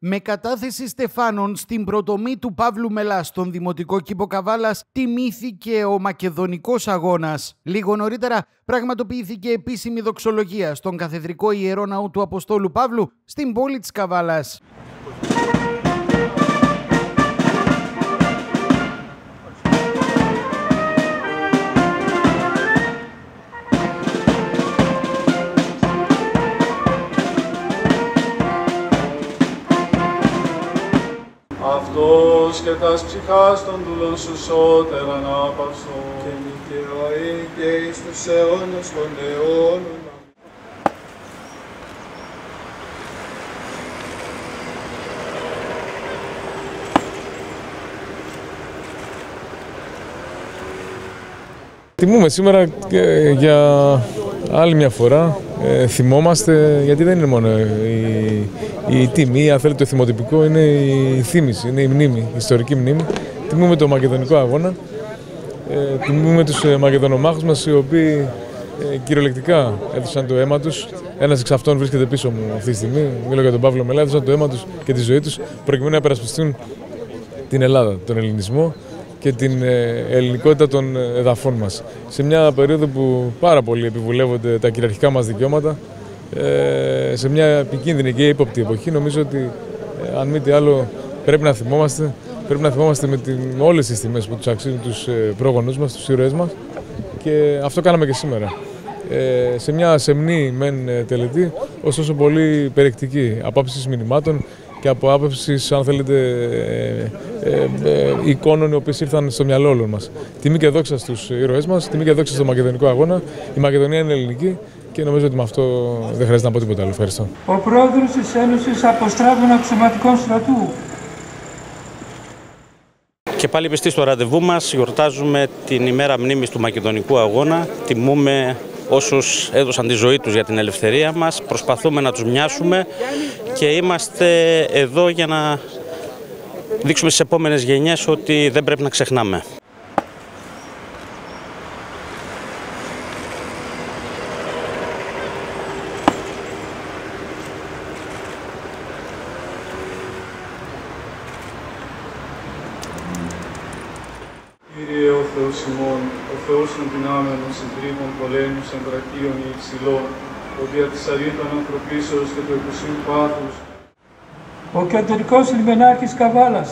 Με κατάθεση στεφάνων στην πρωτομή του Παύλου Μελάς στον Δημοτικό Κήπο Καβάλας τιμήθηκε ο Μακεδονικός Αγώνας. Λίγο νωρίτερα πραγματοποιήθηκε επίσημη δοξολογία στον Καθεδρικό Ιερό Ναού του Αποστόλου Παύλου στην πόλη της Καβάλας. Αυτός και τας ψυχάς των δούλων σου σώτερα να παυσώ. και νικαιοεί και εις τους αιώνες των αιώνων. Τιμούμε σήμερα και για άλλη μια φορά. Ε, θυμόμαστε, γιατί δεν είναι μόνο η, η τιμή, αν θέλετε το θυμοτυπικό, είναι η θύμηση, είναι η μνήμη, η ιστορική μνήμη. Τιμούμε το μακεδονικό αγώνα, ε, τιμούμε τους ε, μακεδονομάχους μας οι οποίοι ε, κυριολεκτικά έδωσαν το αίμα τους. Ένας εξ αυτών βρίσκεται πίσω μου αυτή τη στιγμή, μιλώ για τον Παύλο Μελά, έδωσαν το αίμα τους και τη ζωή τους προκειμένου να υπερασπιστούν την Ελλάδα, τον ελληνισμό και την ε, ελληνικότητα των ε, εδαφών μας. Σε μια περίοδο που πάρα πολύ επιβουλεύονται τα κυριαρχικά μας δικαιώματα, ε, σε μια επικίνδυνη και ύποπτη εποχή, νομίζω ότι αν μη τι άλλο πρέπει να θυμόμαστε, πρέπει να θυμόμαστε με την, όλες τις τιμές που τους αξίζουν τους πρόγονους μας, τους ήρωές μας και αυτό κάναμε και σήμερα. Ε, σε μια σεμνή μεν τελετή, ωστόσο πολύ περιεκτική από άψη μηνυμάτων και από άποψης, αν θέλετε, ε, ε, ε, εικόνων οι οποίες ήρθαν στο μυαλό όλων μας. Τιμή και δόξα στους ήρωές μας, τιμή και δόξα στο μακεδονικό αγώνα. Η Μακεδονία είναι ελληνική και νομίζω ότι με αυτό δεν χρειάζεται να πω τίποτα άλλο. Ευχαριστώ. Ο πρόεδρος της Ένωσης Αποστράβων Αξιωματικών Στρατού. Και πάλι πιστοί στο ραντεβού μας, γιορτάζουμε την ημέρα μνήμης του Μακεδονικού Αγώνα. Τιμούμε όσους έδωσαν τη ζωή τους για την ελευθερία μας, προσπαθούμε να τους μοιάσουμε και είμαστε εδώ για να δείξουμε στις επόμενες γενιές ότι δεν πρέπει να ξεχνάμε. Κύριε ο Θεός ημών, ο Θεός των δυνάμεων συντρίμων πολέμου εμπρακίων ή υψηλών, ο δια της αρήτων ανθρωπίσεως και του εκουσίου πάθους, Ο κεντρικός λιμενάρχης Καβάλας.